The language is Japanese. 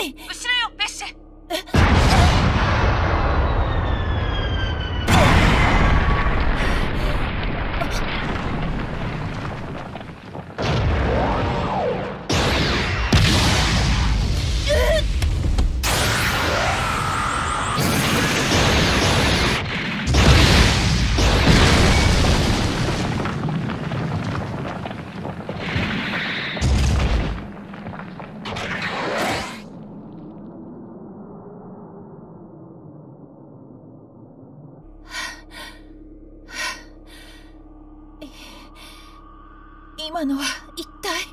い。後ろよベッシェ。今のは一体？